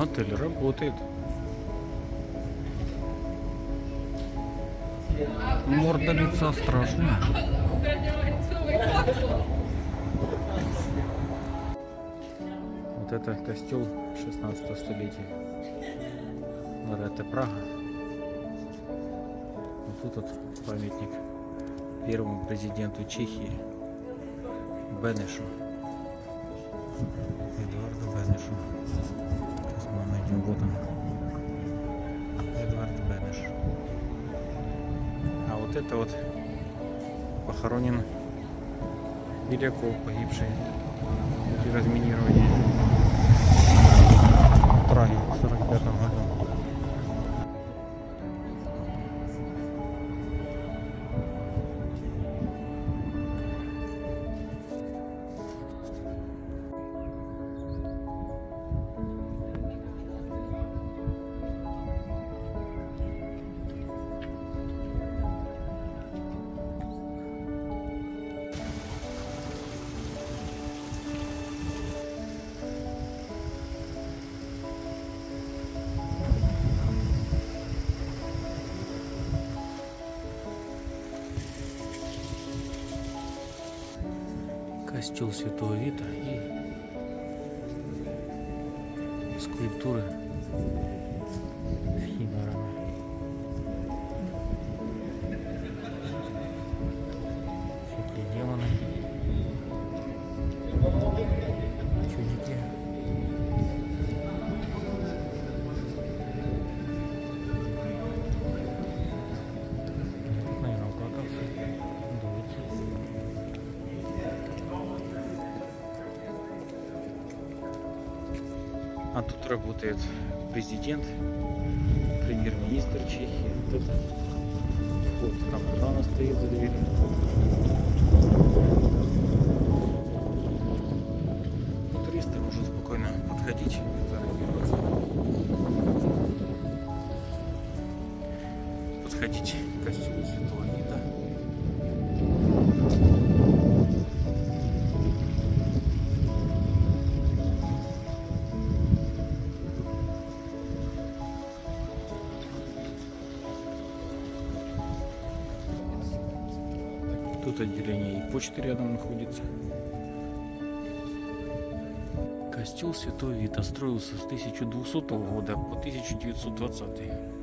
отель работает. Морда лица страшная. Вот это костел 16 столетия. Это Прага. Вот тут вот памятник первому президенту Чехии Бенешу. Он. Эдвард Бенеш. А вот это вот похоронен Беляков, погибший при разминировании Костел Святого Вита и скульптуры А тут работает президент, премьер-министр Чехии. Тут вход, там охрана стоит за дверью. Туристы могут спокойно подходить, фотографироваться. Подходить к костюму Святого Вита. Тут отделение и почты рядом находится. Костел Святой Вита строился с 1200 года по 1920.